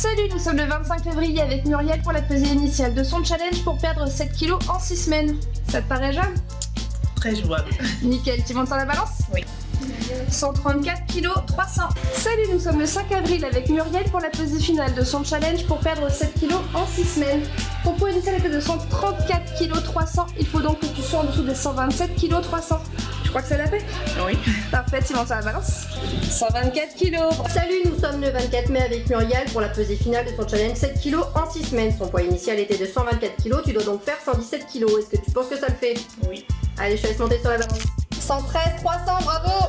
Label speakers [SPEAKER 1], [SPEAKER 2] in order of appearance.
[SPEAKER 1] Salut, nous sommes le 25 février avec Muriel pour la pesée initiale de son challenge pour perdre 7 kilos en 6 semaines. Ça te paraît jouable?
[SPEAKER 2] Très jouable.
[SPEAKER 1] Nickel, tu montes sur la balance?
[SPEAKER 2] Oui.
[SPEAKER 1] 134 kg 300. Salut, nous sommes le 5 avril avec Muriel pour la pesée finale de son challenge pour perdre 7 kg en 6 semaines. Ton poids initial était de 134 kg 300. Il faut donc que tu sois en dessous des 127 kg 300. Je crois que ça l'a fait
[SPEAKER 2] Oui.
[SPEAKER 1] Parfait, tu montes sur la balance 124 kg.
[SPEAKER 3] Salut, nous sommes le 24 mai avec Muriel pour la pesée finale de son challenge 7 kg en 6 semaines. Son poids initial était de 124 kg, tu dois donc faire 117 kg. Est-ce que tu penses que ça le fait?
[SPEAKER 2] Oui.
[SPEAKER 3] Allez, je te laisse monter sur la balance. 113 300, bravo